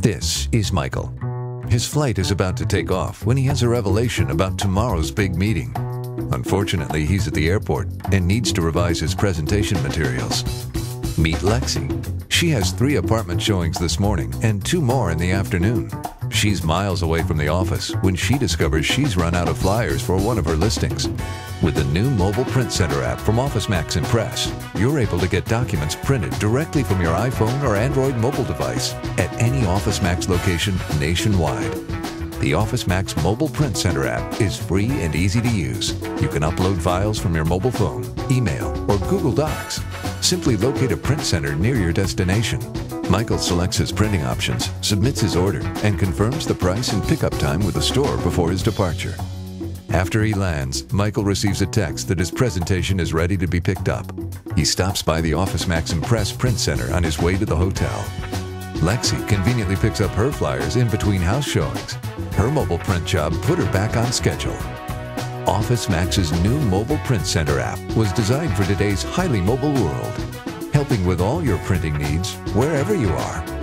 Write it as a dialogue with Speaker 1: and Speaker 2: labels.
Speaker 1: This is Michael. His flight is about to take off when he has a revelation about tomorrow's big meeting. Unfortunately, he's at the airport and needs to revise his presentation materials. Meet Lexi. She has three apartment showings this morning and two more in the afternoon. She's miles away from the office when she discovers she's run out of flyers for one of her listings. With the new mobile print center app from OfficeMax Impress, you're able to get documents printed directly from your iPhone or Android mobile device at any Office Max location nationwide. The Office Max Mobile Print Center app is free and easy to use. You can upload files from your mobile phone, email, or Google Docs. Simply locate a print center near your destination. Michael selects his printing options, submits his order, and confirms the price and pickup time with the store before his departure. After he lands, Michael receives a text that his presentation is ready to be picked up. He stops by the Office OfficeMax Impress Print Center on his way to the hotel. Lexi conveniently picks up her flyers in between house showings. Her mobile print job put her back on schedule. OfficeMax's new mobile print center app was designed for today's highly mobile world, helping with all your printing needs wherever you are.